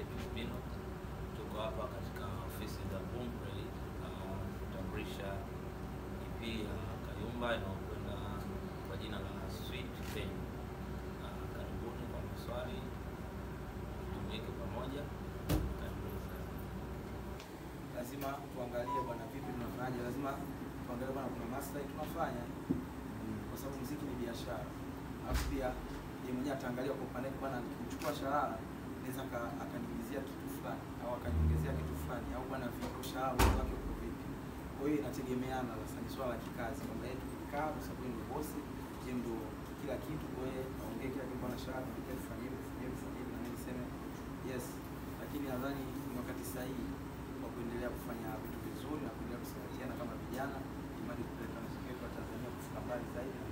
yetu Tuko hapa katika ofisi za BUMBRE uh, kutambulisha EP ya uh, Kayumba inayokwenda kwa jina la Sweet Pain. Uh, karibuni kwa maswali, tujumuike pamoja. Lazima tuangalie bwana, vipi tunafanya, lazima tuangalie bwana, kuna maslahi tunafanya, mm, kwa sababu muziki ni biashara, alafu pia yeye mwenyewe ataangalia kwa upande bwana, nikichukua sharara naweza aka mshahara wake uko vipi? Kwa hiyo inategemeana, sasa ni swala la kikazi kwamba yeye tukikaa, kwa sababu ndio bosi, yeye ndio kila kitu, kwa hiyo aongee kila kitu, bwana, shahara tunataka tufanye hivi, tufanye na mimi niseme yes, lakini nadhani ni wakati sahihi wa kuendelea kufanya vitu vizuri na kuendelea kusaidiana kama vijana, imani kupeleka muziki wa Tanzania kufika mbali zaidi